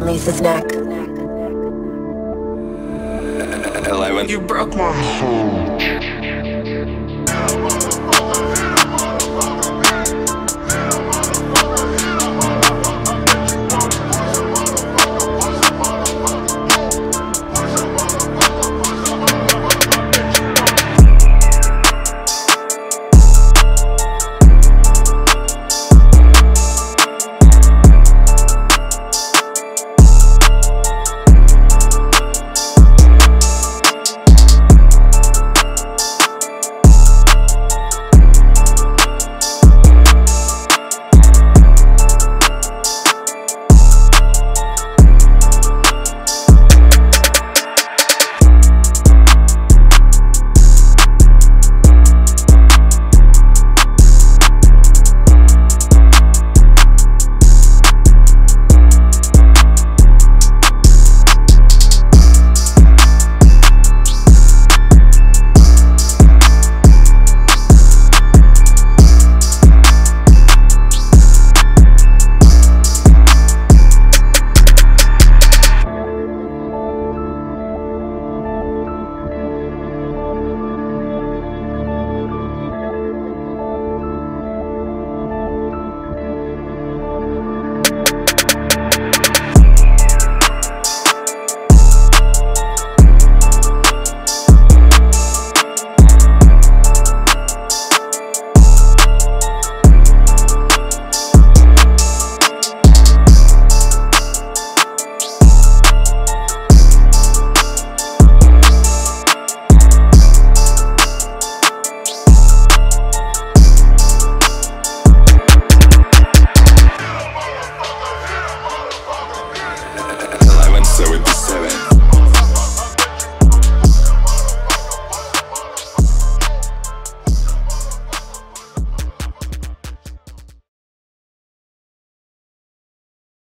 underneath his neck. Eleven. You broke my heart. so it